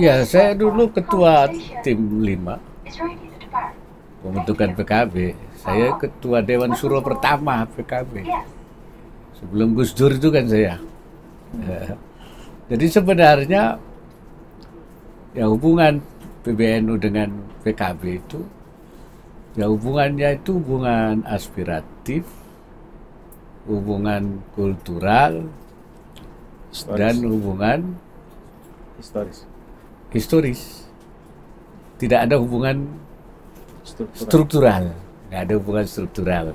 Ya, saya dulu ketua tim 5 pembentukan PKB. Saya ketua Dewan Suro pertama PKB. Sebelum Gus Dur itu kan saya. Ya. Jadi sebenarnya ya hubungan PBNU dengan PKB itu ya hubungannya itu hubungan aspiratif, hubungan kultural, Historis. dan hubungan historis. Historis. Tidak ada hubungan Struktural. struktural, nggak ada hubungan struktural.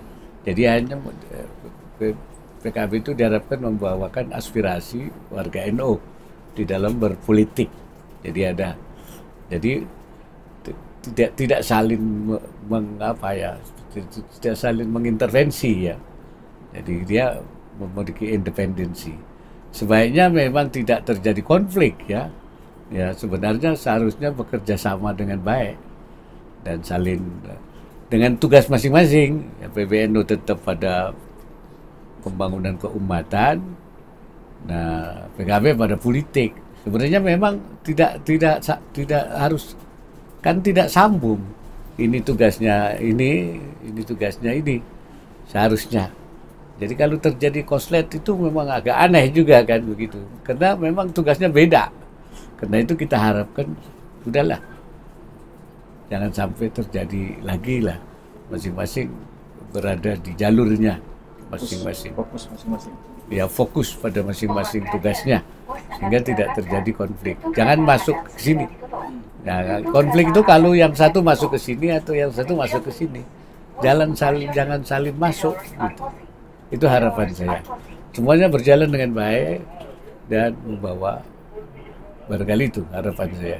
Jadi hanya eh, PKB itu diharapkan membawakan aspirasi warga NU di dalam berpolitik. Jadi ada, jadi ti- tidak tidak saling me- mengapa ya, ti- tidak saling mengintervensi ya. Jadi dia memiliki independensi. Sebaiknya memang tidak terjadi konflik ya. Ya sebenarnya seharusnya bekerja sama dengan baik dan saling dengan tugas masing-masing. Ya, PBNU tetap pada pembangunan keumatan, nah PKB pada politik. Sebenarnya memang tidak tidak tidak harus kan tidak sambung. Ini tugasnya ini, ini tugasnya ini seharusnya. Jadi kalau terjadi koslet itu memang agak aneh juga kan begitu. Karena memang tugasnya beda. Karena itu kita harapkan udahlah jangan sampai terjadi lagi lah masing-masing berada di jalurnya masing-masing Fokus masing-masing. ya fokus pada masing-masing tugasnya sehingga tidak terjadi konflik jangan masuk ke sini nah, konflik itu kalau yang satu masuk ke sini atau yang satu masuk ke sini jalan saling jangan saling masuk gitu. itu harapan saya semuanya berjalan dengan baik dan membawa barangkali itu harapan saya